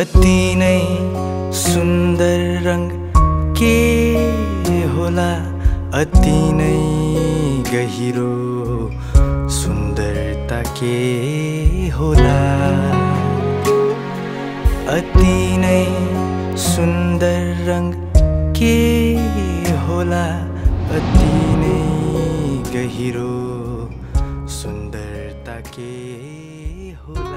अति नै सुन्दर रङ के होला? अति नै गहिरो सुन्दरता के होला? अति नै सुन्दर रङ के होला? अति नै गहिरो सुन्दरता के होला?